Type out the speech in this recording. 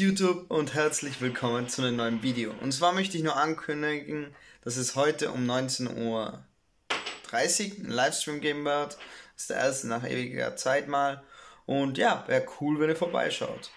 YouTube und herzlich willkommen zu einem neuen Video. Und zwar möchte ich nur ankündigen, dass es heute um 19.30 Uhr einen Livestream geben wird. Das ist der erste nach ewiger Zeit mal. Und ja, wäre cool, wenn ihr vorbeischaut.